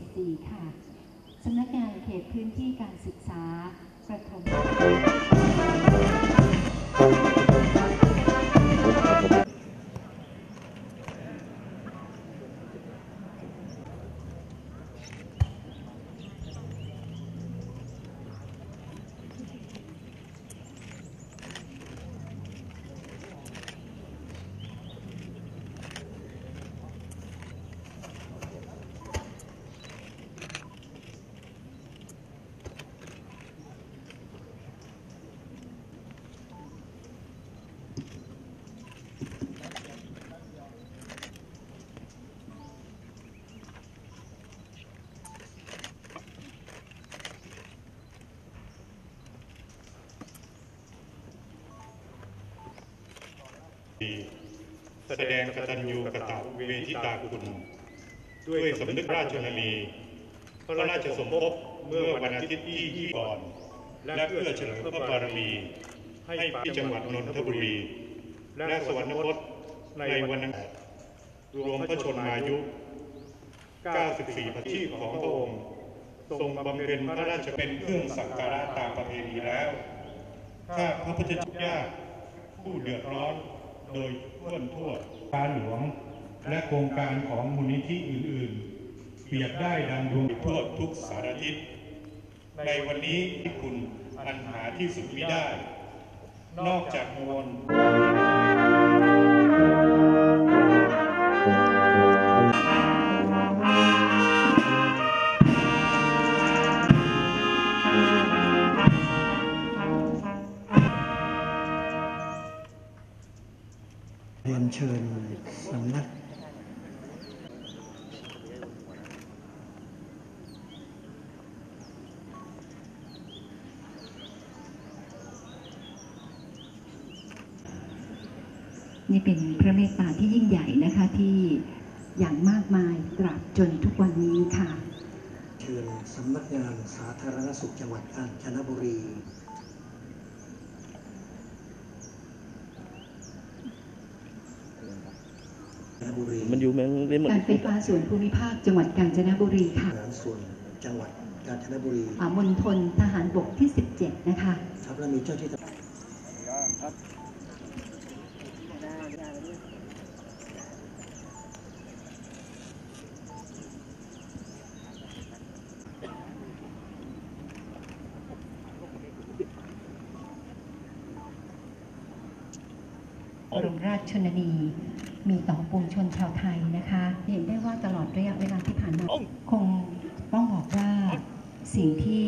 ต4ค่ะ สำนักงานเขตพื้นที่การศึกษาประถม แสดงกตัญญูกตเวทิตาคุณ ด้วยสำนึกราชนานีพระราชสมภพเมื่อวันอาทิตย์ที่ที่ก่อน และเพื่อเฉลิมพระบารมี ให้ที่จังหวัดนนทบุรี และสวรรคตในวันนั้นรวมพระชนมายุ 94พระชีพของพระองค์ ทรงบำเพ็ญพระราชเป็นเครื่องสักการะตามประเพณีแล้ว ข้าพระพุทธเจ้าผู้เดือดร้อน โดยทั่วทั่วการหลวง และโครงการของมูลนิธิอื่น ๆ เปรียบได้ดังดวงทั่วทุกสารทิศในวันนี้คุณอันหาที่สุดมิได้ นอกจากมวล เรียนเชิญสำนักนี่เป็นพระเมตตาที่ยิ่งใหญ่นะคะที่อย่างมากมายตราบจนทุกวันนี้ค่ะ เชิญสำนักงานสาธารณสุขจังหวัดกาญจนบุรีกาญจน บุรีมันอยู่แมงเล่นหมดการไฟฟ้าส่วนภูมิภาคจังหวัดกาญจนบุรีค่ะทหารส่วนจังหวัดกาญจนบุรีอ่ามณฑลทหารบกที่ 17 นะคะครับและมีเจ้าที่ตำบรมราชชนนี มีต่อปวงชนชาวไทยนะคะเห็นได้ว่าตลอดระยะเวลาที่ผ่านมาคงต้องบอกว่าสิ่งที่